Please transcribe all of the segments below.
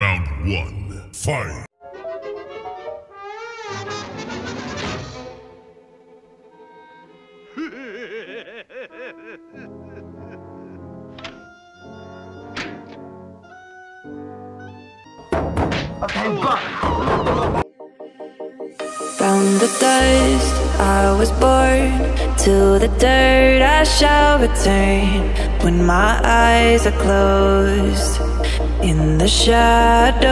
Round one, fight. From the dust I was born To the dirt I shall return When my eyes are closed In the shadows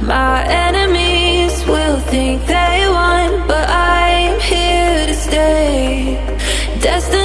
My enemies will think they won But I'm here to stay. Destiny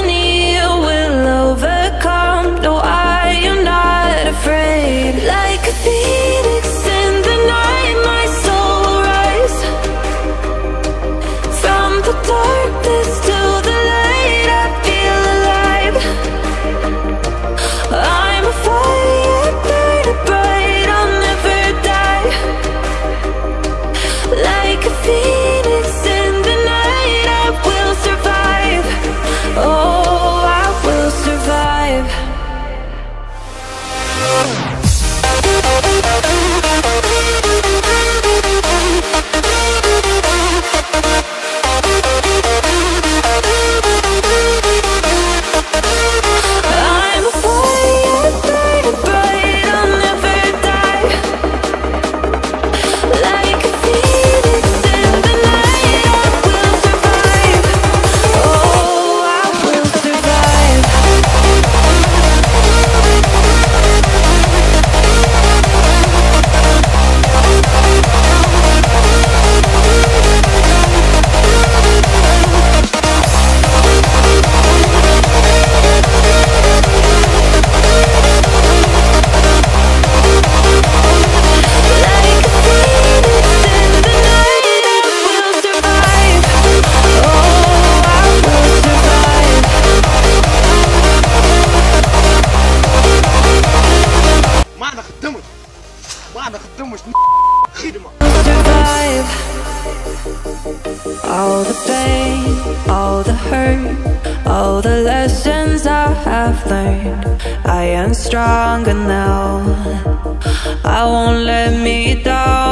survive all the pain, all the hurt, all the lessons I have learned. I am stronger now. I won't let me die.